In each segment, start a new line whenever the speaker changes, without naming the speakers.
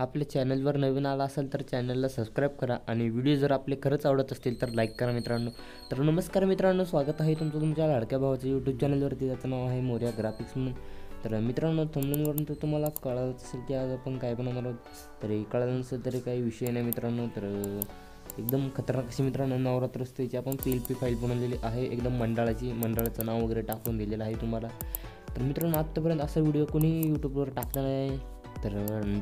आपल्या चॅनलवर नवीन आला असाल तर चॅनलला सबस्क्राईब करा आणि व्हिडिओ जर आपले खरंच आवडत असतील तर लाईक करा मित्रांनो. तर नमस्कार मित्रांनो स्वागत आहे तुमचं तुमच्या लाडक्या भावाचं यूट्यूब चॅनलवरती. त्याचं नाव आहे मोर्या ग्राफिक्स म्हणून. तर मित्रांनो थंबनेलवरून तर तुम्हाला कळत असेल की आज आपण काय बनवणार आहोत. तरी कळलं नसेल तरी काही विषय नाही मित्रांनो तर एकदम खतरनाक अशी मित्रांनो नवरात्र स्त्रीची आपण पी एल पी फाईल बनवलेली आहे. एकदम मंडळाची मंडळाचं नाव वगैरे टाकून दिलेलं आहे तुम्हाला. तर मित्रांनो आत्तापर्यंत असा व्हिडिओ कोणी यूट्यूबवर टाकला नाही. तर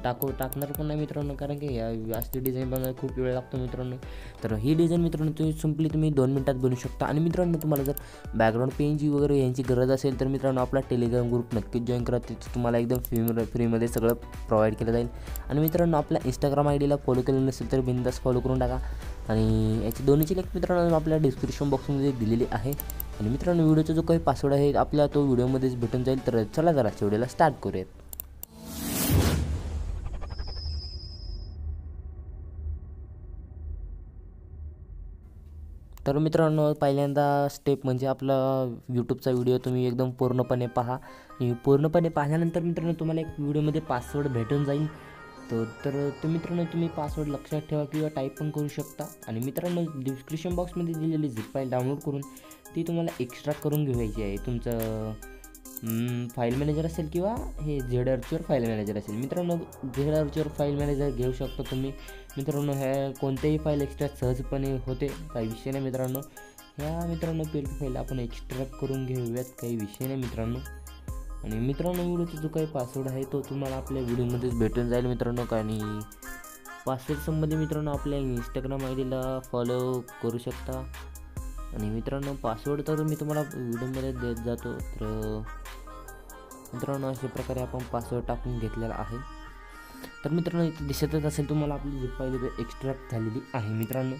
टाकू टाकणार पण नाही मित्रांनो कारण की या असली डिझाईन बनवायला खूप वेळ लागतो मित्रांनो. तर ही डिझाईन मित्रांनो तुम्ही सिम्पली तुम्ही दोन मिनटात बनवू शकता. आणि मित्रांनो तुम्हाला जर बॅकग्राऊंड पेनची वगैरे यांची गरज असेल तर मित्रांनो आपला टेलिग्राम ग्रुप नक्कीच जॉईन करा. तिथे तुम्हाला एकदम फ्री फ्रीमध्ये सगळं प्रोव्हाइड केलं जाईल. आणि मित्रांनो आपल्या इंस्टाग्राम आय डीला फॉलो केलं नसेल तर बिंदास फॉलो करून टाका. आणि याची दोन्हीची लिंक मित्रांनो आपल्या डिस्क्रिप्शन बॉक्समध्ये दिलेली आहे. आणि मित्रांनो व्हिडिओचा जो काही पासवर्ड आहे आपल्या तो व्हिडिओमध्येच भेटून जाईल. तर चला जरा व्हिडिओला स्टार्ट करूयात. तर मित्रांनो पहिल्यांदा स्टेप म्हणजे आपला यूट्यूबचा व्हिडिओ तुम्ही एकदम पूर्णपणे पहा. आणि पूर्णपणे पाहिल्यानंतर मित्रांनो तुम्हाला एक व्हिडिओमध्ये पासवर्ड भेटून जाईल. तर मित्रांनो तुम्ही पासवर्ड लक्षात ठेवा किंवा टाईप पण करू शकता. आणि मित्रांनो डिस्क्रिप्शन बॉक्समध्ये दिलेली झिप फाईल डाउनलोड करून ती तुम्हाला एक्स्ट्रा करून घ्यायची आहे. तुमचं फाईल मॅनेजर असेल किंवा हे झेड आरचीवर फाईल मॅनेजर असेल. मित्रांनो झेड आरचीवर फाईल मॅनेजर घेऊ शकता तुम्ही. मित्रांनो ह्या कोणत्याही फाईल एक्स्ट्रॅक्ट सहजपणे होते काही विषय नाही मित्रांनो. ह्या मित्रांनो पी फाईल आपण एक्स्ट्रॅक्ट करून घेऊयात काही विषय नाही मित्रांनो. आणि मित्रांनो व्हिडिओचा जो काही पासवर्ड आहे तो तुम्हाला आपल्या व्हिडिओमध्येच भेटून जाईल मित्रांनो. आणि पासवर्ड संबंधी मित्रांनो आपल्या इंस्टाग्राम आय डीला फॉलो करू शकता. आणि मित्रांनो पासवर्ड तर मी तुम्हाला व्हिडिओमध्ये देत जातो. तर मित्रांनो अशा प्रकारे आपण पासवर्ड टाकून घेतलेला आहे. तर मित्रांनो इथे दिसतच असेल तुम्हाला आपली जी फाईल एक्स्ट्रॅक्ट झालेली आहे. मित्रांनो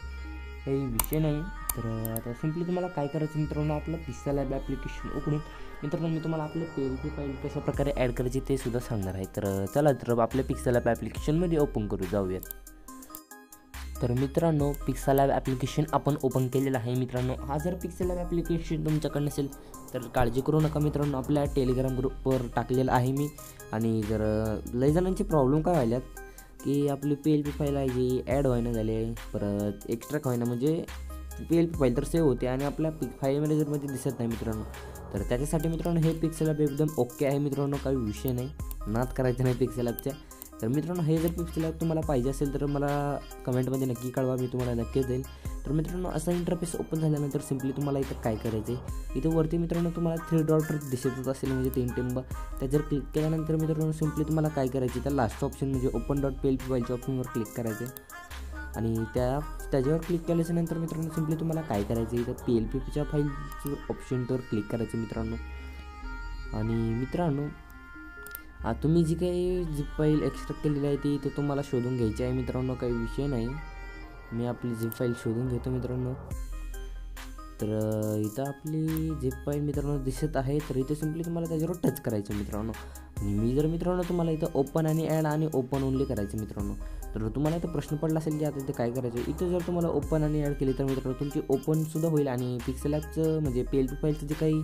काही विषय नाही तर आता सिम्पली तुम्हाला काय करायचं मित्रांनो आपलं पिस्सा लॅब ॲप्लिकेशन उघडून. मित्रांनो मी तुम्हाला आपलं पी एल पी फाईल कशाप्रकारे ॲड करायची ते सुद्धा सांगणार आहे. तर चला तर आपल्या पिक्सल लॅब ॲप्लिकेशनमध्ये ओपन करू जाऊयात. तर मित्रांनो पिक्सा लॅब ॲप्लिकेशन आपण ओपन केलेलं आहे. मित्रांनो हा जर पिक्सल लॅब ॲप्लिकेशन तुमच्याकडे नसेल तर काळजी करू नका मित्रांनो. आपल्या टेलिग्राम ग्रुपवर टाकलेलं आहे मी. आणि जर लय जणांचे प्रॉब्लेम काय व्हायल्यात की आपली पी एल पी फाईल आहे जी ॲड व्हायना झाले परत एक्स्ट्रा व्हायना म्हणजे पी एल पी फाईल तर सेव्ह होते आणि आपल्या पिक फाईल मॅनेजरमध्ये दिसत नाही मित्रांनो. तर त्याच्यासाठी मित्रांनो हे पिक्सेल ॲप एकदम ओके आहे मित्रांनो काही विषय नाही. नाद करायचं नाही पिक्सेल ॲपच्या तर मित्रांनो हे जर पिक्सेल ॲप तुम्हाला पाहिजे असेल तर मला कमेंटमध्ये नक्की कळवा मी तुम्हाला नक्कीच देईल तर मित्रांनो असा इंटरफेस ओपन झाल्यानंतर सिम्पली तुम्हाला इथं काय करायचं आहे इथं वरती मित्रांनो तुम्हाला थ्री डॉट दिसतच असेल म्हणजे तीन टिंब. त्या जर क्लिक केल्यानंतर मित्रांनो सिम्पली तुम्हाला काय करायचं तर लास्ट ऑप्शन म्हणजे open dot P L P फाईलच्या ऑप्शनवर क्लिक करायचं आणि त्या त्याच्यावर क्लिक केल्याच्यानंतर मित्रांनो सिम्पली तुम्हाला काय करायचं आहे तर पी एल पी पीच्या फाईलचं ऑप्शनवर क्लिक करायचं मित्रांनो. आणि मित्रांनो तुम्ही जी काही जी फाईल एक्स्ट्रॅक्ट केलेली आहे ती तर तुम्हाला शोधून घ्यायची आहे मित्रांनो काही विषय नाही. मी आपली झिप फाईल शोधून घेतो मित्रांनो. तर इथं आपली झिप फाईल मित्रांनो दिसत आहे. तर इथे सिम्पली तुम्हाला त्याच्यावर टच करायचं मित्रांनो. आणि मी जर मित्रांनो तुम्हाला इथं ओपन आणि ॲड आणि ओपन ओनली करायचं मित्रांनो तर तुम्हाला इथं प्रश्न पडला असेल की आता इथं काय करायचं इथं जर तुम्हाला ओपन आणि ॲड केली तर मित्रांनो तुमची ओपनसुद्धा होईल आणि पिक्सल ॲपचं म्हणजे पी एल पी फाईलचं जे काही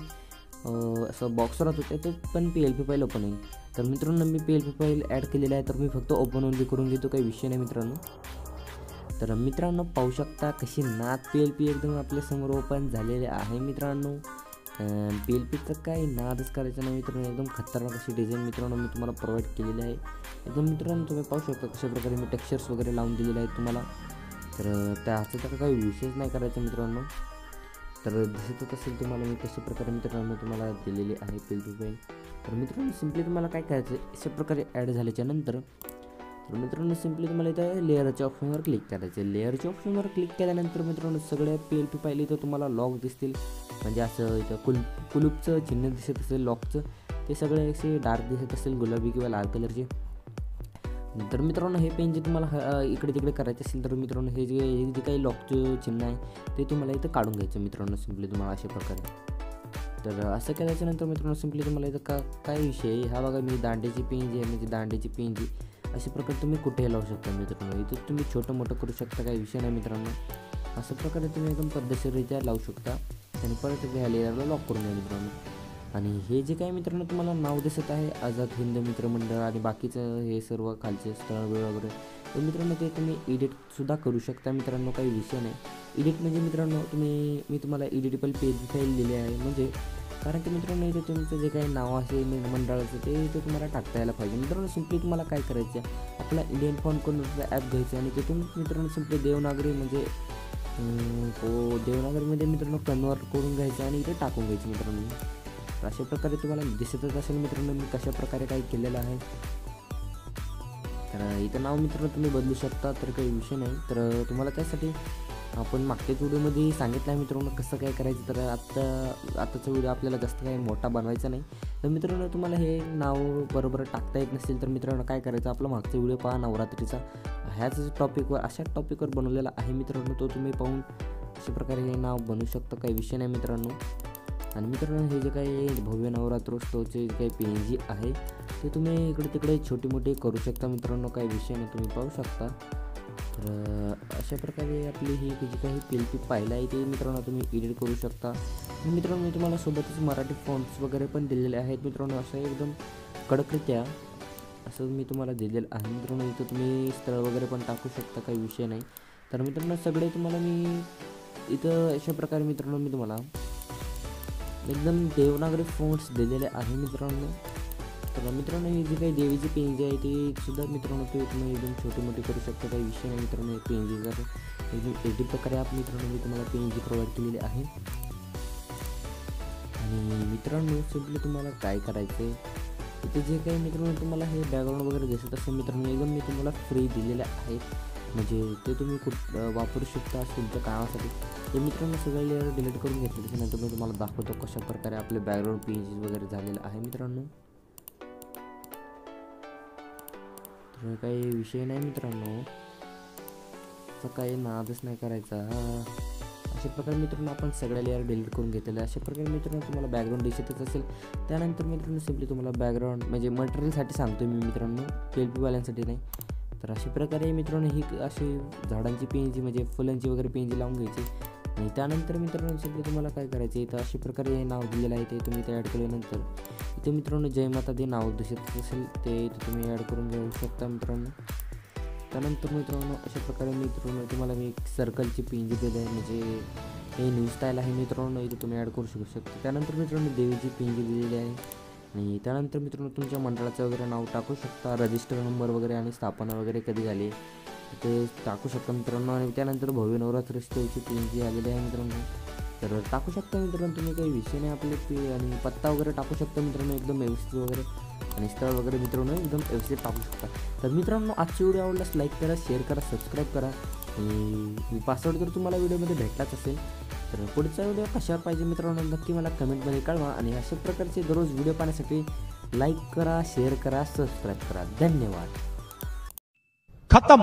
असं बॉक्स राहतो त्याच्यात पण P L P file open होईल. तर मित्रांनो मी P L P file add केलेलं आहे तर मी फक्त ओपन ओनली करून घेतो काही विषय नाही मित्रांनो. तर मित्रांनो पाहू शकता कशी नाद पी एल पी एकदम आपल्यासमोर ओपन झालेले आहे मित्रांनो. पी एल पीचं काही नादच करायचं नाही मित्रांनो. एकदम खतरनाक अशी डिझाईन मित्रांनो मी तुम्हाला प्रोव्हाइड केलेली आहे. एकदम मित्रांनो तुम्ही पाहू शकता कशा प्रकारे मी टेक्स्चर्स वगैरे लावून दिलेले आहेत तुम्हाला. तर त्याचं तर काही विशेष नाही करायचं मित्रांनो. तर दिसतच असेल तुम्हाला मी कशा प्रकारे मित्रांनो तुम्हाला दिलेली आहे पी एल पी तर मित्रांनो सिम्पली तुम्हाला काय करायचं अशा प्रकारे ॲड झाल्याच्यानंतर तर मित्रांनो सिम्पली तुम्हाला इथं लेअरच्या ऑप्शनवर क्लिक करायचं. लेअरच्या ऑप्शनवर क्लिक केल्यानंतर मित्रांनो सगळ्या पी एल पी फाईल तर तुम्हाला लॉक दिसतील. म्हणजे असं इथं कुल कुलूपचं चिन्ह दिसत असेल लॉकचं ते सगळे असे डार्क दिसत असेल गुलाबी किंवा लाल कलरचे तर मित्रांनो हे पेन जे तुम्हाला इकडे तिकडे करायचे असेल तर मित्रांनो हे जे हे जे काही लॉकचं चिन्ह आहे ते तुम्हाला इथं काढून घ्यायचं मित्रांनो सिम्पली तुम्हाला अशा प्रकारे. तर असं केल्याच्यानंतर मित्रांनो सिम्पली तुम्हाला इथं का काय विषय हा बघा मी दांड्याची पेन जी आहे म्हणजे दांड्याची पेन जी अशा प्रकारे तुम्ही कुठेही लावू शकता मित्रांनो. इथं तुम्ही छोटं मोठं करू शकता काही विषय नाही मित्रांनो. अशा प्रकारे तुम्ही एकदम पद्धतशीररित्या लावू शकता. आणि परत ह्या लेअरला लॉक करून द्या मित्रांनो. आणि हे जे काही मित्रांनो तुम्हाला नाव दिसत आहे आझाद हिंद मित्रमंडळ आणि बाकीचं हे सर्व खालचे स्थळ वगैरे तर मित्रांनो ते तुम्ही एडिटसुद्धा करू शकता मित्रांनो काही विषय नाही. एडिट म्हणजे मित्रांनो तुम्ही मी तुम्हाला एडिटेबल पेज फाईल दिली आहे. म्हणजे कारण की मित्रांनो इथे तुमचं जे काही नाव असेल मंडळाचं ते इथे तुम्हाला टाकता यायला पाहिजे. मित्रांनो सिम्पली तुम्हाला काय करायचं आहे आपला इंडियन फोन कन्वर्टरचा ॲप घ्यायचं आणि तिथून मित्रांनो सिम्पली देवनागरी म्हणजे हो देवनागरीमध्ये मित्रांनो कन्वर्ट करून घ्यायचं आणि इथे टाकून घ्यायचं मित्रांनो. अशा प्रकारे तुम्हाला दिसतच असेल मित्रांनो मी कशा प्रकारे काय केलेलं आहे. तर इथं नाव मित्रांनो तुम्ही बदलू शकता तर काही विषय नाही. तर तुम्हाला त्यासाठी आपण मागच्याच व्हिडिओमध्ये सांगितलं आहे मित्रांनो कसं काय करायचं तर आत्ता आताचा व्हिडिओ आपल्याला जास्त काही मोठा बनवायचा नाही. तर मित्रांनो तुम्हाला हे नाव बरोबर टाकता येत नसेल तर मित्रांनो काय करायचं आपला मागचा व्हिडिओ पहा नवरात्रीचा. ह्याच टॉपिकवर अशा टॉपिकवर बनवलेला आहे मित्रांनो तो तुम्ही पाहून अशा प्रकारे हे नाव बनवू शकता काही विषय नाही मित्रांनो. आणि मित्रांनो हे जे काही भव्य नवरात्रोत्सवचे जे काही पी एन जी आहे ते तुम्ही इकडे तिकडे छोटे मोठे करू शकता मित्रांनो काही विषय नाही तुम्ही पाहू शकता. तर अशा प्रकारे आपली ही जी काही पी एल पी पाहिलं आहे ते मित्रांनो तुम्ही एडिट करू शकता. मित्रांनो मी तुम्हाला सोबतच मराठी फॉन्ट्स वगैरे पण दिलेले आहेत. मित्रांनो असं एकदम कडकरित्या असं मी तुम्हाला दिलेलं आहे. मित्रांनो इथं तुम्ही स्थळ वगैरे पण टाकू शकता काही विषय नाही. तर मित्रांनो सगळे तुम्हाला मी इथं अशा प्रकारे मित्रांनो मी तुम्हाला एकदम देवनागरी फोन्ट्स दिलेले आहे मित्रांनो. तर मित्रांनो ही जी काही देवीची पेंजी आहे ती सुद्धा मित्रांनो ते तुम्ही एकदम छोटे मोठी करू शकता. काही विषय नाही मित्रांनो हे पेंजी जर एकदम एडी प्रकारे आप मित्रांनो मी तुम्हाला पेंजी प्रोव्हाइड केलेली आहे. आणि मित्रांनो सिम्पली तुम्हाला काय करायचं आहे इथे जे काही मित्रांनो तुम्हाला हे बॅकग्राऊंड वगैरे दिसत असेल मित्रांनो एकदम मी तुम्हाला फ्री दिलेले आहेत म्हणजे ते तुम्ही कुठ वापरू शकता तुमच्या कामासाठी. ते मित्रांनो सगळे लेअर डिलीट करून घेतले त्याच्यानंतर मी तुम्हाला दाखवतो कशा प्रकारे आपले बॅकग्राऊंड पेजेस वगैरे झालेलं आहे मित्रांनो. तर काही विषय नाही मित्रांनो. असं काही नादच नाही करायचा. अशा प्रकारे मित्रांनो आपण सगळ्या लेअर डिलीट करून घेतलेले अशा प्रकारे मित्रांनो तुम्हाला बॅकग्राऊंड दिसतच असेल. त्यानंतर मित्रांनो सिम्पली तुम्हाला बॅकग्राऊंड म्हणजे मटेरियलसाठी सांगतो मी मित्रांनो. पी एल पीवाल्यांसाठी नाही. तर अशा प्रकारे मित्रांनो ही अशी झाडांची पेंजी म्हणजे फुलांची वगैरे पेंजी लावून घ्यायची. आणि त्यानंतर मित्रांनो सिम्पली तुम्हाला काय करायचं इथं अशा प्रकारे हे नाव दिलेलं आहे ते तुम्ही ते ॲड केल्यानंतर इथे मित्रांनो जयमाता दे नाव दिसत असेल ते इथे तुम्ही ॲड करून घेऊ शकता मित्रांनो. त्यानंतर मित्रांनो अशा प्रकारे मित्रांनो तुम्हाला मी एक सर्कलची पिंज दिली आहे म्हणजे हे न्यू स्टाईल आहे मित्रांनो इथे तुम्ही ॲड करू शकू शकता. त्यानंतर मित्रांनो देवीची पिंज दिलेली आहे. आणि त्यानंतर मित्रांनो तुमच्या मंडळाचं वगैरे नाव टाकू शकता रजिस्टर नंबर वगैरे आणि स्थापना वगैरे कधी झाली ते टाकू शकता मित्रांनो. आणि त्यानंतर भव्य नवरात्र स्टोची एन जी आलेली आहे मित्रांनो. तर टाकू शकता मित्रांनो तुम्ही काही विषय नाही आपले पे आणि पत्ता वगैरे टाकू शकता मित्रांनो एकदम व्यवस्थित वगैरे. आणि स्थळ वगैरे मित्रांनो एकदम व्यवस्थित टाकू शकता. तर मित्रांनो आजची व्हिडिओ आवडल्यास लाईक करा शेअर करा सबस्क्राईब करा. आणि पासवर्ड जर तुम्हाला व्हिडिओमध्ये भेटलाच असेल. तर पुढचा व्हिडिओ कशावर पाहिजे मित्रांनो नक्की मला कमेंटमध्ये कळवा. आणि अशा प्रकारचे दररोज व्हिडिओ पाहण्यासाठी लाईक करा शेअर करा सबस्क्राईब करा. धन्यवाद.
खतम.